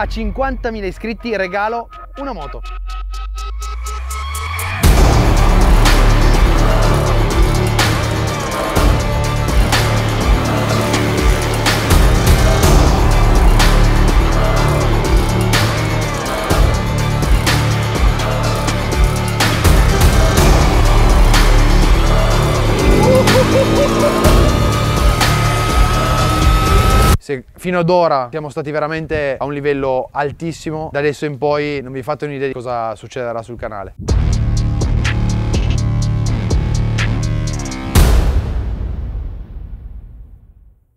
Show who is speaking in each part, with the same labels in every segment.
Speaker 1: a 50.000 iscritti regalo una moto. Se fino ad ora siamo stati veramente a un livello altissimo, da adesso in poi non vi fate un'idea di cosa succederà sul canale.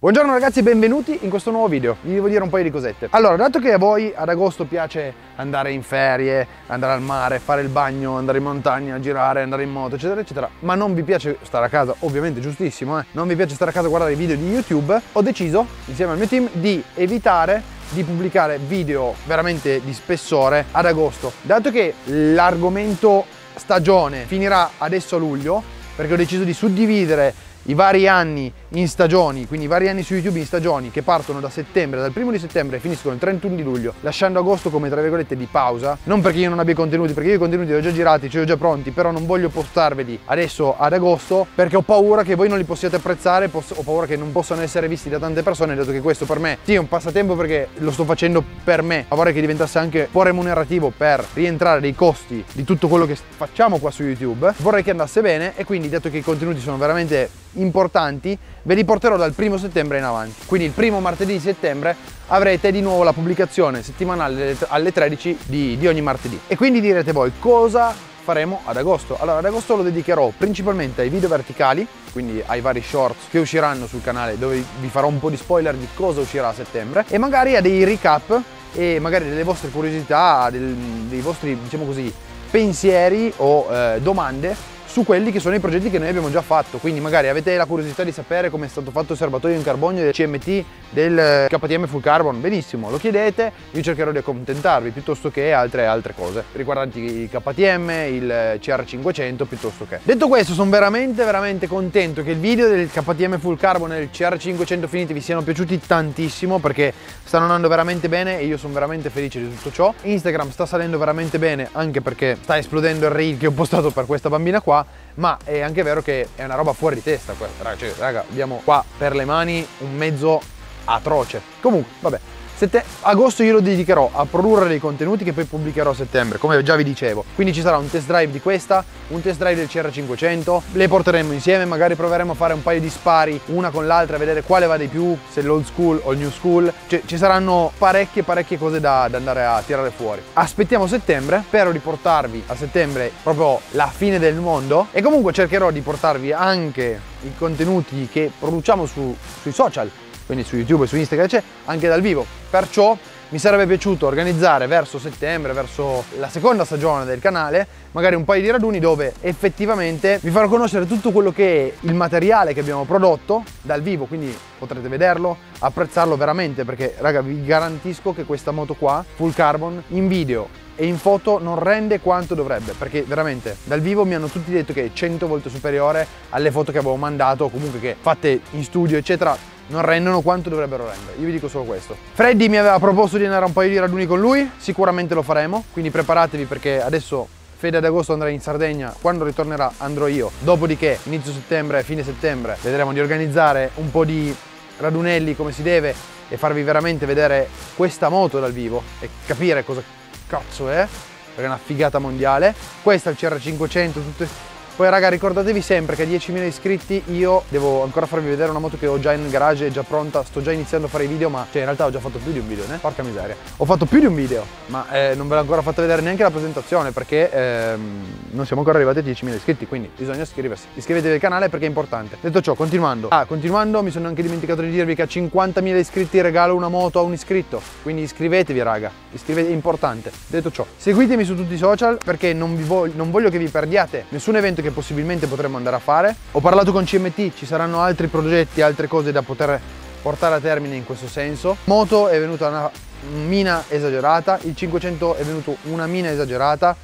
Speaker 1: Buongiorno ragazzi e benvenuti in questo nuovo video, vi devo dire un paio di cosette. Allora, dato che a voi ad agosto piace andare in ferie, andare al mare, fare il bagno, andare in montagna, girare, andare in moto, eccetera, eccetera, ma non vi piace stare a casa, ovviamente giustissimo, eh? non vi piace stare a casa a guardare i video di YouTube, ho deciso, insieme al mio team, di evitare di pubblicare video veramente di spessore ad agosto. Dato che l'argomento stagione finirà adesso a luglio, perché ho deciso di suddividere i vari anni in stagioni, quindi vari anni su YouTube in stagioni che partono da settembre, dal primo di settembre e finiscono il 31 di luglio, lasciando agosto come tra virgolette di pausa, non perché io non abbia contenuti, perché io i contenuti li ho già girati, ce li ho già pronti, però non voglio postarveli adesso ad agosto perché ho paura che voi non li possiate apprezzare, ho paura che non possano essere visti da tante persone, dato che questo per me sì è un passatempo perché lo sto facendo per me, ma vorrei che diventasse anche un po' remunerativo per rientrare dei costi di tutto quello che facciamo qua su YouTube, vorrei che andasse bene e quindi dato che i contenuti sono veramente importanti ve li porterò dal primo settembre in avanti. Quindi il primo martedì di settembre avrete di nuovo la pubblicazione settimanale alle 13 di, di ogni martedì. E quindi direte voi cosa faremo ad agosto. Allora ad agosto lo dedicherò principalmente ai video verticali, quindi ai vari shorts che usciranno sul canale dove vi farò un po' di spoiler di cosa uscirà a settembre e magari a dei recap e magari delle vostre curiosità, del, dei vostri diciamo così pensieri o eh, domande su quelli che sono i progetti che noi abbiamo già fatto. Quindi magari avete la curiosità di sapere come è stato fatto il serbatoio in carbonio del CMT del KTM Full Carbon, benissimo, lo chiedete, io cercherò di accontentarvi piuttosto che altre, altre cose riguardanti il KTM, il CR500 piuttosto che. Detto questo sono veramente veramente contento che il video del KTM Full Carbon e del CR500 finiti vi siano piaciuti tantissimo perché stanno andando veramente bene e io sono veramente felice di tutto ciò. Instagram sta salendo veramente bene anche perché sta esplodendo il reel che ho postato per questa bambina qua ma è anche vero che è una roba fuori di testa questa, raga, cioè, raga abbiamo qua per le mani un mezzo atroce. Comunque, vabbè, Sette... agosto io lo dedicherò a produrre dei contenuti che poi pubblicherò a settembre, come già vi dicevo. Quindi ci sarà un test drive di questa, un test drive del CR500, le porteremo insieme, magari proveremo a fare un paio di spari una con l'altra, a vedere quale va di più, se l'old school o il new school. Cioè, ci saranno parecchie, parecchie cose da, da andare a tirare fuori. Aspettiamo settembre, spero di portarvi a settembre proprio la fine del mondo e comunque cercherò di portarvi anche i contenuti che produciamo su, sui social quindi su YouTube e su Instagram c'è, anche dal vivo. Perciò mi sarebbe piaciuto organizzare verso settembre, verso la seconda stagione del canale, magari un paio di raduni dove effettivamente vi farò conoscere tutto quello che è il materiale che abbiamo prodotto dal vivo, quindi potrete vederlo, apprezzarlo veramente perché raga vi garantisco che questa moto qua, full carbon, in video e in foto non rende quanto dovrebbe perché veramente dal vivo mi hanno tutti detto che è 100 volte superiore alle foto che avevo mandato comunque che fatte in studio eccetera non rendono quanto dovrebbero rendere. Io vi dico solo questo. Freddy mi aveva proposto di andare a un paio di raduni con lui, sicuramente lo faremo, quindi preparatevi perché adesso Fede ad agosto andrà in Sardegna, quando ritornerà andrò io. Dopodiché, inizio settembre, fine settembre, vedremo di organizzare un po' di radunelli come si deve e farvi veramente vedere questa moto dal vivo e capire cosa cazzo è, perché è una figata mondiale. Questa è il CR500, tutte poi raga ricordatevi sempre che a 10.000 iscritti io devo ancora farvi vedere una moto che ho già in garage, già pronta, sto già iniziando a fare i video ma cioè in realtà ho già fatto più di un video, né? Porca miseria. Ho fatto più di un video ma eh, non ve l'ho ancora fatta vedere neanche la presentazione perché ehm, non siamo ancora arrivati a 10.000 iscritti quindi bisogna iscriversi. Iscrivetevi al canale perché è importante. Detto ciò continuando. Ah continuando mi sono anche dimenticato di dirvi che a 50.000 iscritti regalo una moto a un iscritto quindi iscrivetevi raga, iscrivetevi, è importante. Detto ciò seguitemi su tutti i social perché non, voglio, non voglio che vi perdiate nessun evento che possibilmente potremmo andare a fare. Ho parlato con CMT, ci saranno altri progetti, altre cose da poter portare a termine in questo senso. Moto è venuta una mina esagerata, il 500 è venuto una mina esagerata,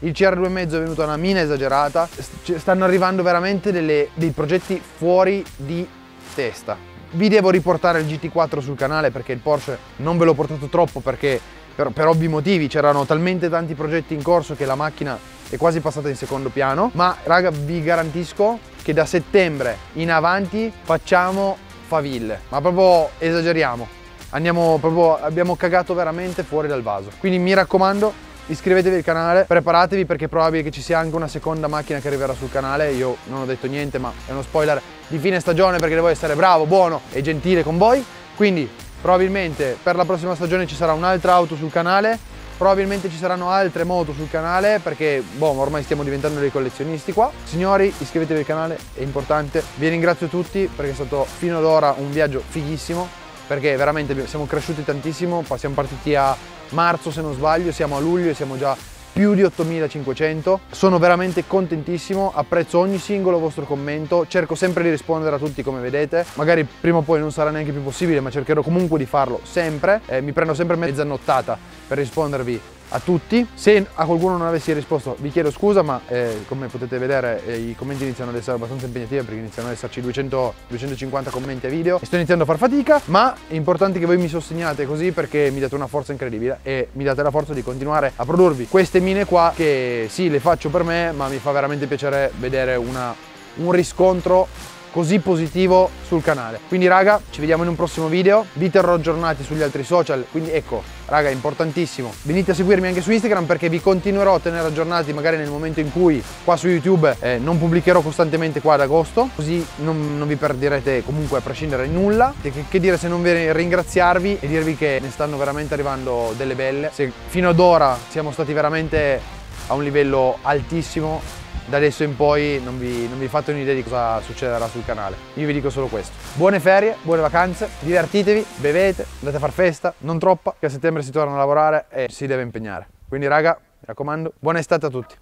Speaker 1: il CR2,5 è venuta una mina esagerata, stanno arrivando veramente delle, dei progetti fuori di testa. Vi devo riportare il GT4 sul canale perché il Porsche non ve l'ho portato troppo perché per, per ovvi motivi, c'erano talmente tanti progetti in corso che la macchina è quasi passata in secondo piano, ma raga vi garantisco che da settembre in avanti facciamo faville, ma proprio esageriamo. Andiamo proprio, abbiamo cagato veramente fuori dal vaso. Quindi mi raccomando, iscrivetevi al canale, preparatevi perché è probabile che ci sia anche una seconda macchina che arriverà sul canale. Io non ho detto niente, ma è uno spoiler di fine stagione perché devo essere bravo, buono e gentile con voi. Quindi probabilmente per la prossima stagione ci sarà un'altra auto sul canale Probabilmente ci saranno altre moto sul canale perché boh, ormai stiamo diventando dei collezionisti qua. Signori, iscrivetevi al canale, è importante. Vi ringrazio tutti perché è stato fino ad ora un viaggio fighissimo perché veramente siamo cresciuti tantissimo, siamo partiti a marzo se non sbaglio, siamo a luglio e siamo già più di 8500 sono veramente contentissimo apprezzo ogni singolo vostro commento cerco sempre di rispondere a tutti come vedete. Magari prima o poi non sarà neanche più possibile ma cercherò comunque di farlo sempre. Eh, mi prendo sempre mezza nottata per rispondervi a tutti. Se a qualcuno non avessi risposto vi chiedo scusa, ma eh, come potete vedere eh, i commenti iniziano ad essere abbastanza impegnativi perché iniziano ad esserci 200, 250 commenti a video sto iniziando a far fatica, ma è importante che voi mi sosteniate così perché mi date una forza incredibile e mi date la forza di continuare a produrvi queste mine qua che sì, le faccio per me, ma mi fa veramente piacere vedere una, un riscontro così positivo sul canale. Quindi raga, ci vediamo in un prossimo video, vi terrò aggiornati sugli altri social, quindi ecco, raga, importantissimo. Venite a seguirmi anche su Instagram perché vi continuerò a tenere aggiornati magari nel momento in cui qua su YouTube eh, non pubblicherò costantemente qua ad agosto, così non, non vi perderete comunque a prescindere nulla. Che, che, dire se non vi ringraziarvi e dirvi che ne stanno veramente arrivando delle belle. Se fino ad ora siamo stati veramente a un livello altissimo da adesso in poi non vi, non vi fate un'idea di cosa succederà sul canale. Io vi dico solo questo. Buone ferie, buone vacanze, divertitevi, bevete, andate a far festa, non troppa, che a settembre si torna a lavorare e si deve impegnare. Quindi raga, mi raccomando, buona estate a tutti.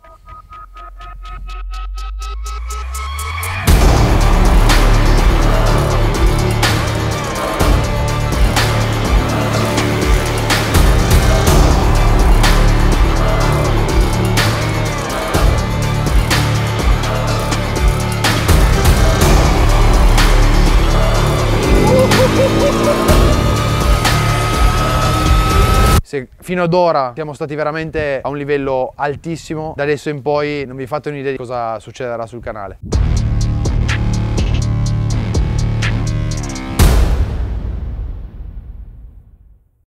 Speaker 1: Se fino ad ora siamo stati veramente a un livello altissimo, da adesso in poi non vi fate un'idea di cosa succederà sul canale.